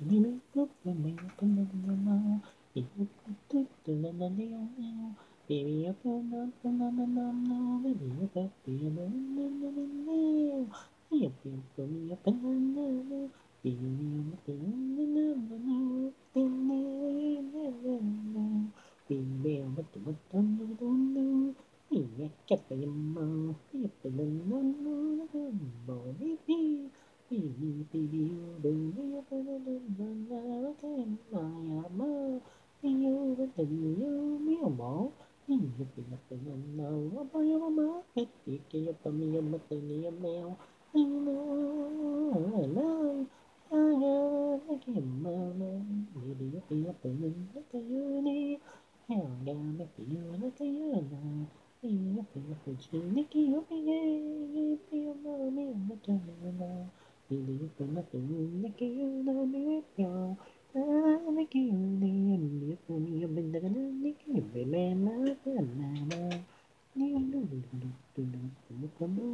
Be him alone. Maybe you'll be up in me like a uni. Hell yeah, maybe you like a uni. Maybe you'll be up in you, Nicky, you'll be gay. Be your mommy and the terminal. Maybe you'll be up in you, Nicky, you'll know you. You're be up in you, you'll be up in you, Nicky, you'll be man, my man, my man. Nicky, you'll be up in you, Nicky, you'll.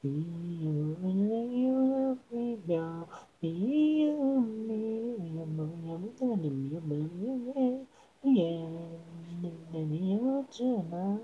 没有没有了手表，没有没有没有没有没有没有，耶！难道你要这样？